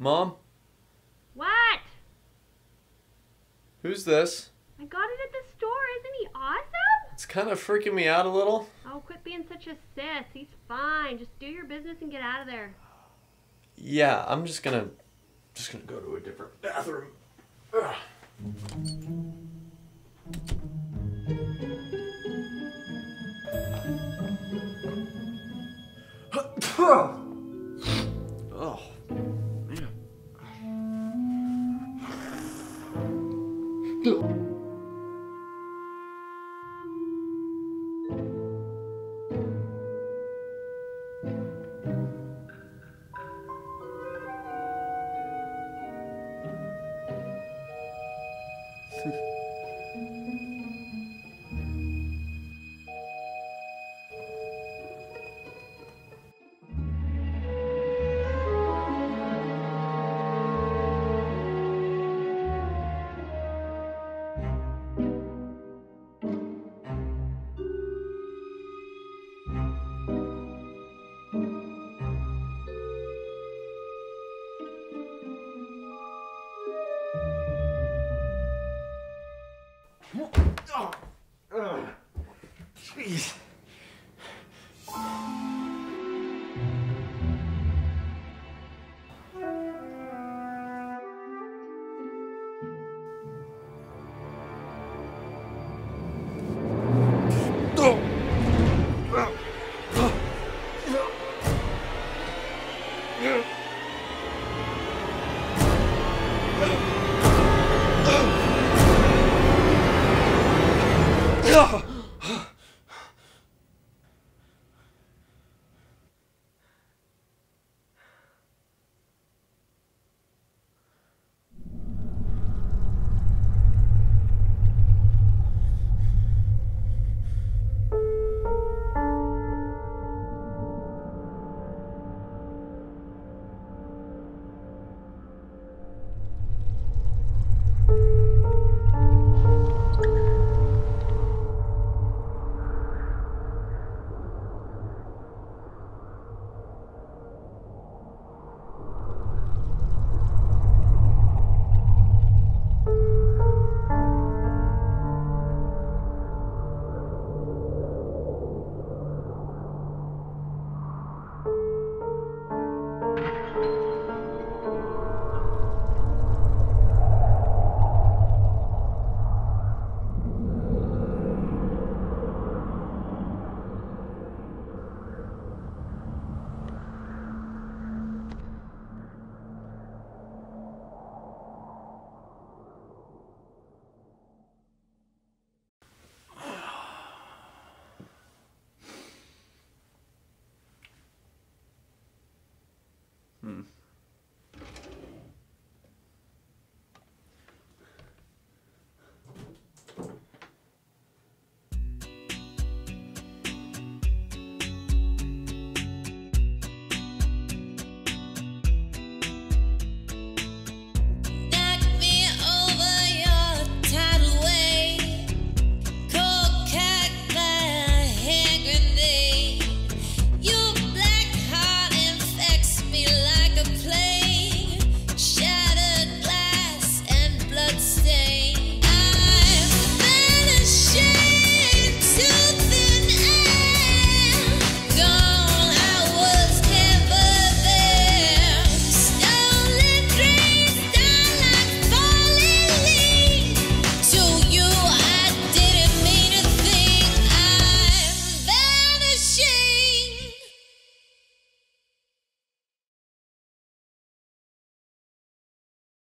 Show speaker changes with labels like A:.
A: Mom,
B: What?
A: who's this?
B: I got it at the store. Isn't he awesome?
A: It's kind of freaking me out a little.
B: Oh, quit being such a sis. He's fine. Just do your business and get out of there.
A: Yeah, I'm just gonna, just gonna go to a different bathroom. Ugh. Oh, Oh, oh. Jeez.